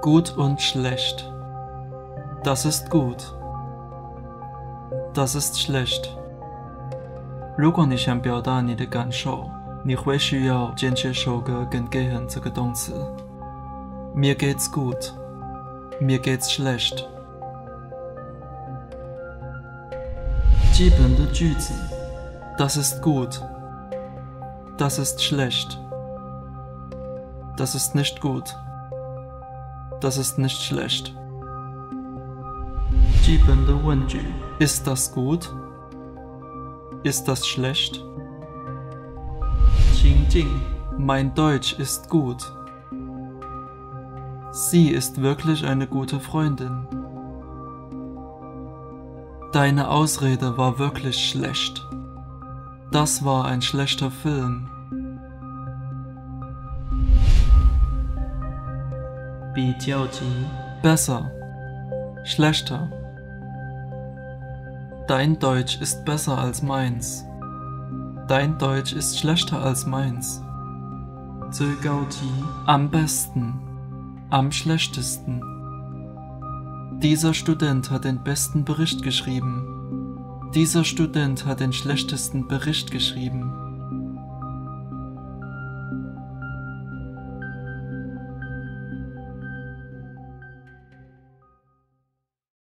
Gut und schlecht. Das ist gut. Das ist schlecht. 如果你想表达你的感受，你会需要间接首格跟 gehen 这个动词。Mir geht's gut. Mir geht's schlecht. 基本的句子。Das ist gut. Das ist schlecht. Das ist nicht gut. Das ist nicht schlecht. Ist das gut? Ist das schlecht? Mein Deutsch ist gut. Sie ist wirklich eine gute Freundin. Deine Ausrede war wirklich schlecht. Das war ein schlechter Film. Besser. Schlechter. Dein Deutsch ist besser als meins. Dein Deutsch ist schlechter als meins. Am besten. Am schlechtesten. Dieser Student hat den besten Bericht geschrieben. Dieser Student hat den schlechtesten Bericht geschrieben.